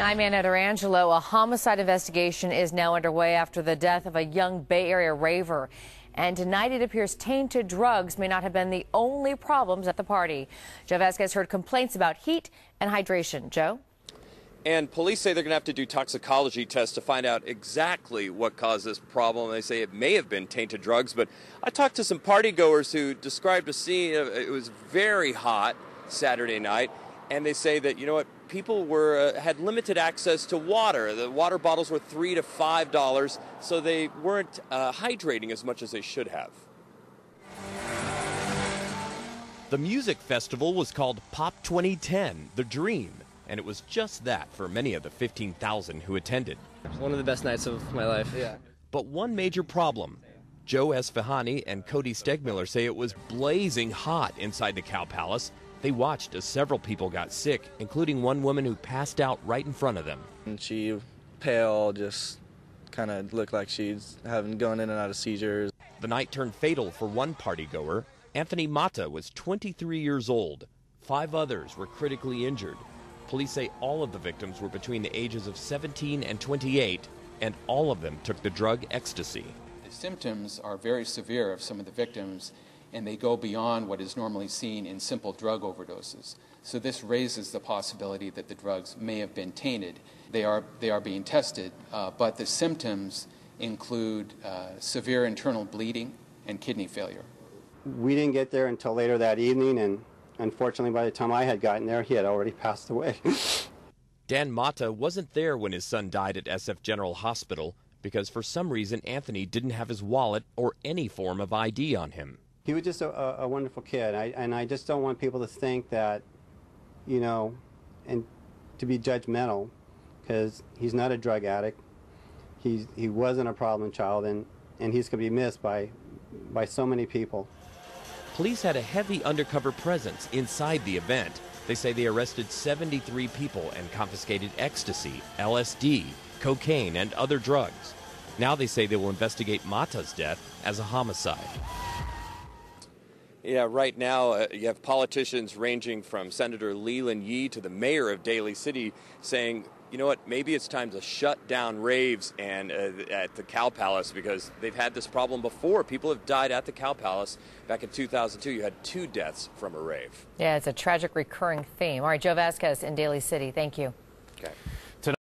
I'm Anna D'Angelo. A homicide investigation is now underway after the death of a young Bay Area raver. And tonight it appears tainted drugs may not have been the only problems at the party. Joe Vasquez heard complaints about heat and hydration. Joe? And police say they're going to have to do toxicology tests to find out exactly what caused this problem. They say it may have been tainted drugs, but I talked to some party goers who described a scene. It was very hot Saturday night and they say that you know what people were uh, had limited access to water. The water bottles were three to five dollars, so they weren't uh, hydrating as much as they should have. The music festival was called Pop 2010, The Dream, and it was just that for many of the 15,000 who attended. One of the best nights of my life. Yeah. But one major problem. Joe Esfahani and Cody Stegmiller say it was blazing hot inside the Cow Palace they watched as several people got sick, including one woman who passed out right in front of them. And she pale, just kind of looked like she's having gone in and out of seizures. The night turned fatal for one party goer. Anthony Mata was 23 years old. Five others were critically injured. Police say all of the victims were between the ages of 17 and 28, and all of them took the drug ecstasy. The symptoms are very severe of some of the victims, and they go beyond what is normally seen in simple drug overdoses. So this raises the possibility that the drugs may have been tainted. They are, they are being tested, uh, but the symptoms include uh, severe internal bleeding and kidney failure. We didn't get there until later that evening, and unfortunately, by the time I had gotten there, he had already passed away. Dan Mata wasn't there when his son died at SF General Hospital because for some reason Anthony didn't have his wallet or any form of ID on him he was just a, a wonderful kid. I, and I just don't want people to think that, you know, and to be judgmental, because he's not a drug addict. He's, he wasn't a problem child, and, and he's going to be missed by, by so many people. Police had a heavy undercover presence inside the event. They say they arrested 73 people and confiscated ecstasy, LSD, cocaine, and other drugs. Now they say they will investigate Mata's death as a homicide. Yeah, right now uh, you have politicians ranging from Senator Leland Yee to the mayor of Daly City saying, you know what, maybe it's time to shut down raves and uh, at the Cow Palace because they've had this problem before. People have died at the Cow Palace. Back in 2002, you had two deaths from a rave. Yeah, it's a tragic recurring theme. All right, Joe Vasquez in Daly City, thank you. Okay.